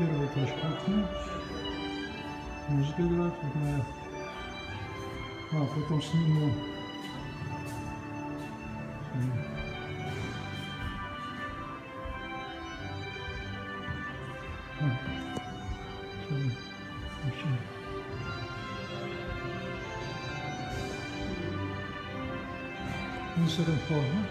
первый этаж кухни. Музыка играет, какая. А, потом сниму. А, sorry. Ну, сорок форма.